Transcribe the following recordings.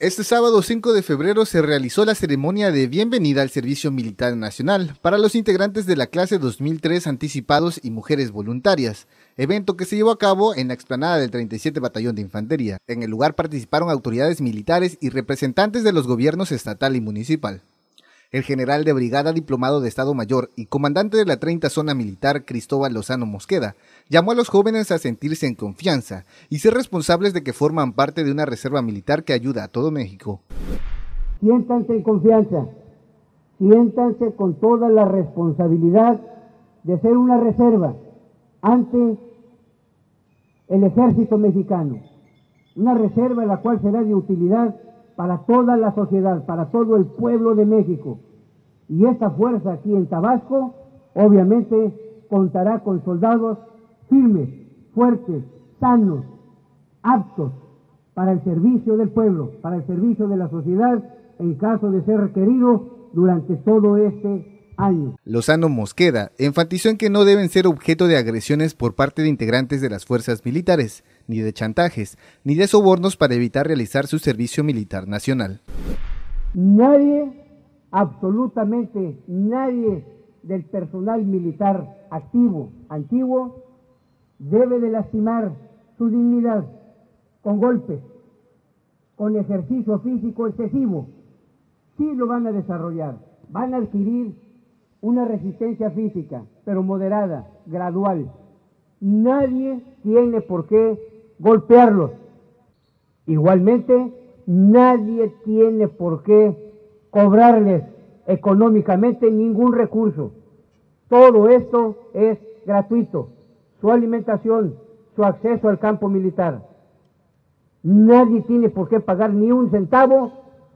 Este sábado 5 de febrero se realizó la ceremonia de bienvenida al Servicio Militar Nacional para los integrantes de la clase 2003 anticipados y mujeres voluntarias, evento que se llevó a cabo en la explanada del 37 Batallón de Infantería. En el lugar participaron autoridades militares y representantes de los gobiernos estatal y municipal. El general de brigada diplomado de Estado Mayor y comandante de la 30 Zona Militar, Cristóbal Lozano Mosqueda, llamó a los jóvenes a sentirse en confianza y ser responsables de que forman parte de una reserva militar que ayuda a todo México. Siéntanse en confianza, siéntanse con toda la responsabilidad de ser una reserva ante el ejército mexicano, una reserva la cual será de utilidad para toda la sociedad, para todo el pueblo de México. Y esta fuerza aquí en Tabasco, obviamente, contará con soldados firmes, fuertes, sanos, aptos para el servicio del pueblo, para el servicio de la sociedad, en caso de ser requerido durante todo este año. Lozano Mosqueda enfatizó en que no deben ser objeto de agresiones por parte de integrantes de las fuerzas militares, ni de chantajes, ni de sobornos para evitar realizar su servicio militar nacional. Nadie, absolutamente nadie del personal militar activo, antiguo, debe de lastimar su dignidad con golpes, con ejercicio físico excesivo. Sí lo van a desarrollar, van a adquirir una resistencia física, pero moderada, gradual. Nadie tiene por qué golpearlos. Igualmente, nadie tiene por qué cobrarles económicamente ningún recurso. Todo esto es gratuito. Su alimentación, su acceso al campo militar. Nadie tiene por qué pagar ni un centavo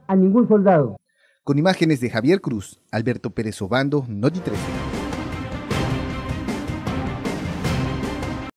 a ningún soldado. Con imágenes de Javier Cruz, Alberto Pérez Obando, Noti 13.